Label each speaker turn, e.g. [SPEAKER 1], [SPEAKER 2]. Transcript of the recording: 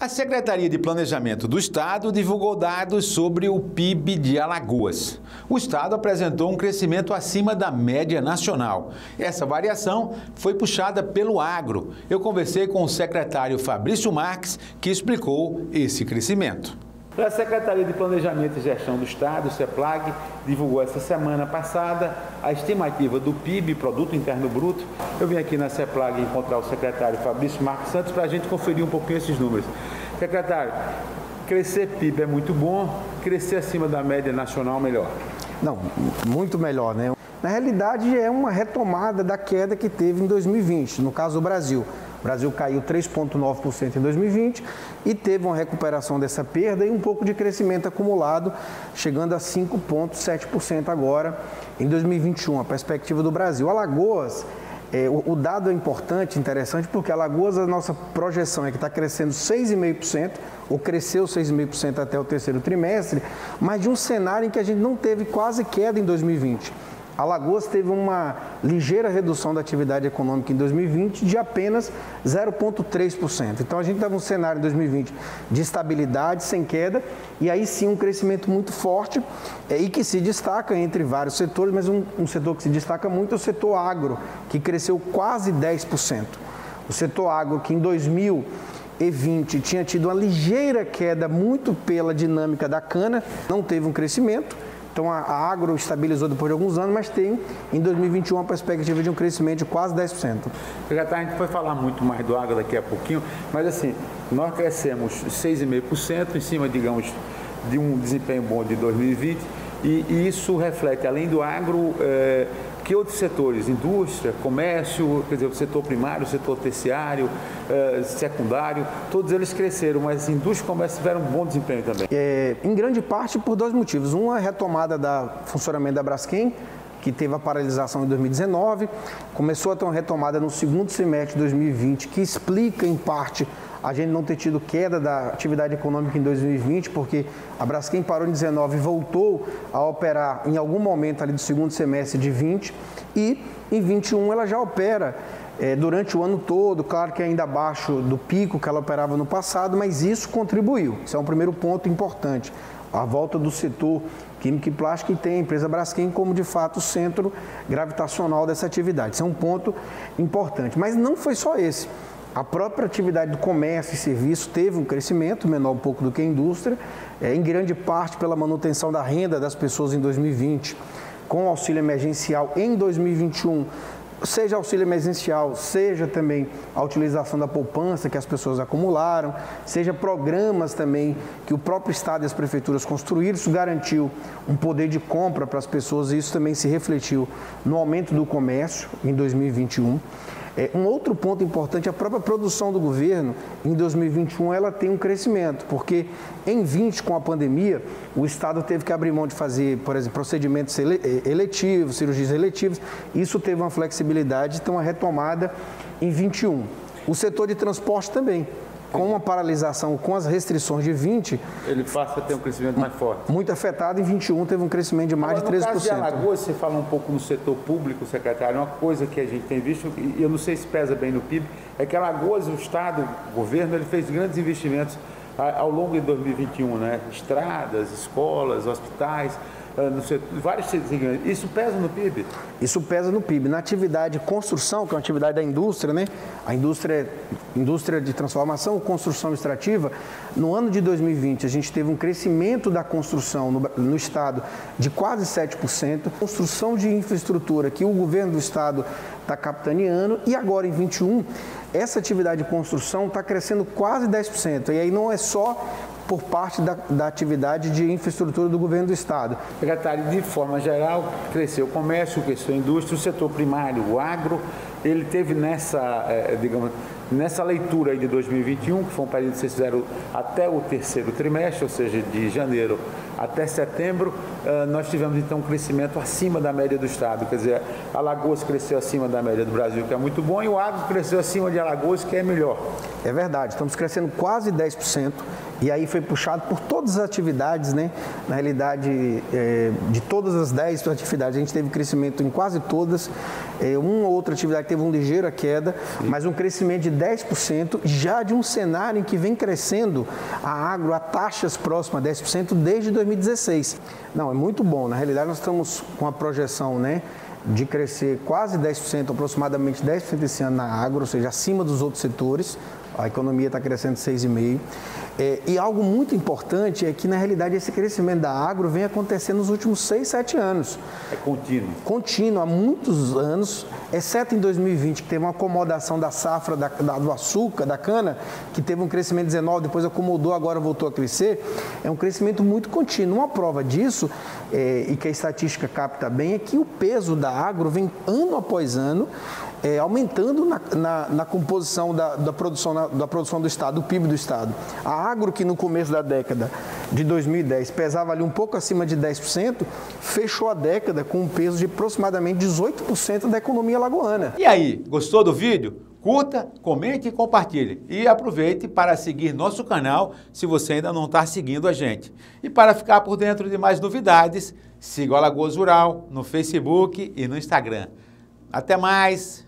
[SPEAKER 1] A Secretaria de Planejamento do Estado divulgou dados sobre o PIB de Alagoas. O Estado apresentou um crescimento acima da média nacional. Essa variação foi puxada pelo agro. Eu conversei com o secretário Fabrício Marques, que explicou esse crescimento.
[SPEAKER 2] A Secretaria de Planejamento e Gestão do Estado, o CEPLAG, divulgou essa semana passada a estimativa do PIB, Produto Interno Bruto. Eu vim aqui na CEPLAG encontrar o secretário Fabrício Marcos Santos para a gente conferir um pouquinho esses números. Secretário, crescer PIB é muito bom, crescer acima da média nacional melhor.
[SPEAKER 3] Não, muito melhor, né? Na realidade, é uma retomada da queda que teve em 2020, no caso do Brasil. O Brasil caiu 3,9% em 2020 e teve uma recuperação dessa perda e um pouco de crescimento acumulado, chegando a 5,7% agora em 2021, a perspectiva do Brasil. Alagoas, é, o, o, dado é importante, interessante, porque Alagoas, a nossa projeção é que está crescendo 6,5%, ou cresceu 6,5% até o terceiro trimestre, mas de um cenário em que a gente não teve quase queda em 2020. Alagoas teve uma ligeira redução da atividade econômica em 2020 de apenas 0,3%. Então a gente estava num cenário em 2020 de estabilidade, sem queda, e aí sim um crescimento muito forte é, e que se destaca entre vários setores, mas um, um setor que se destaca muito é o setor agro, que cresceu quase 10%. O setor agro que em 2020 tinha tido uma ligeira queda muito pela dinâmica da cana, não teve um crescimento então a, a agro estabilizou depois de alguns anos, mas tem em 2021 uma perspectiva de um crescimento de quase 10%.
[SPEAKER 2] Tá, a gente vai falar muito mais do agro daqui a pouquinho, mas assim, nós crescemos 6,5% em cima, digamos, de um desempenho bom de 2020 e, e isso reflete, além do agro, eh, que outros setores, indústria, comércio, quer dizer, o setor primário, o setor terciário, eh, secundário, todos eles cresceram, mas indústria e comércio tiveram um bom desempenho também.
[SPEAKER 3] É, em grande parte por dois motivos. Um, a retomada do funcionamento da Braskem, que teve a paralisação em 2019, começou a ter uma retomada no segundo semestre de 2020, que explica em parte a gente não ter tido queda da atividade econômica em 2020, porque a Braskem parou em 19 e voltou a operar em algum momento ali do segundo semestre de 20 e em 21 ela já opera é, durante o ano todo, claro que ainda abaixo do pico que ela operava no passado, mas isso contribuiu. Isso é um primeiro ponto importante. A volta do setor químico e plástico e tem a empresa Braskem como de fato centro gravitacional dessa atividade. Isso é um ponto importante. Mas não foi só esse. A própria atividade do comércio e serviço teve um crescimento menor um pouco do que a indústria, é, em grande parte pela manutenção da renda das pessoas em 2020, com auxílio emergencial em 2021 seja auxílio emergencial, seja também a utilização da poupança que as pessoas acumularam, seja programas também que o próprio Estado e as prefeituras construíram, isso garantiu um poder de compra para as pessoas e isso também se refletiu no aumento do comércio em 2021. É, um outro ponto importante, a própria produção do governo, em 2021, ela tem um crescimento, porque em 20, com a pandemia, o Estado teve que abrir mão de fazer, por exemplo, procedimentos é, eletivos, cirurgias eletivas, isso teve uma flexibilidade, então a retomada em 21. O setor de transporte também com a paralisação, com as restrições de 20...
[SPEAKER 2] Ele passa a ter um crescimento mais forte.
[SPEAKER 3] Muito afetado, em 21 teve um crescimento de mais Agora, de 13%. No caso de
[SPEAKER 2] Alagoas, você fala um pouco no setor público, secretário, uma coisa que a gente tem visto, e eu não sei se pesa bem no PIB, é que Alagoas, o Estado, o governo, ele fez grandes investimentos ao longo de 2021, né? Estradas, escolas, hospitais, no setor, vários segmentos. Isso pesa no PIB?
[SPEAKER 3] Isso pesa no PIB. Na atividade de construção, que é uma atividade da indústria, né? A indústria, indústria de transformação, construção extrativa, no ano de 2020 a gente teve um crescimento da construção no, no estado de quase 7%, construção de infraestrutura que o governo do estado está capitaneando e agora em 21 essa atividade de construção está crescendo quase 10%. E aí não é só por parte da, da, atividade de infraestrutura do governo do Estado.
[SPEAKER 2] Secretário, de forma geral, cresceu o comércio, cresceu a indústria, o setor primário, o agro, ele teve nessa, eh, digamos, nessa leitura de 2021, que foi um período que vocês fizeram até o terceiro trimestre, ou seja, de janeiro até setembro, eh, nós tivemos então um crescimento acima da média do Estado. Quer dizer, Alagoas cresceu acima da média do Brasil, que é muito bom, e o agro cresceu acima de Alagoas, que é melhor.
[SPEAKER 3] É verdade, estamos crescendo quase 10%. E aí foi puxado por todas as atividades, né? Na realidade, é, de todas as 10 atividades, a gente teve crescimento em quase todas. É, uma outra atividade teve uma ligeira queda, mas um crescimento de 10%, já de um cenário em que vem crescendo a agro a taxas próximas a 10% desde 2016. Não, é muito bom. Na realidade, nós estamos com a projeção, né? de crescer quase 10%, aproximadamente 10% esse ano na agro, ou seja, acima dos outros setores. A economia está crescendo 6,5%. É, e algo muito importante é que, na realidade, esse crescimento da agro vem acontecendo nos últimos 6, 7 anos.
[SPEAKER 4] É contínuo.
[SPEAKER 3] Contínuo, há muitos anos, exceto em 2020, que teve uma acomodação da safra da, da, do açúcar, da cana, que teve um crescimento de 19, depois acomodou, agora voltou a crescer. É um crescimento muito contínuo. Uma prova disso, é, e que a estatística capta bem, é que o peso da agro vem ano após ano é, aumentando na, na, na composição da, da, produção, na, da produção do Estado, do PIB do Estado. A agro, que no começo da década de 2010 pesava ali um pouco acima de 10%, fechou a década com um peso de aproximadamente 18% da economia lagoana.
[SPEAKER 2] E aí, gostou do vídeo? Curta, comente e compartilhe. E aproveite para seguir nosso canal se você ainda não está seguindo a gente. E para ficar por dentro de mais novidades, siga o Alagoas Rural no Facebook e no Instagram. Até mais!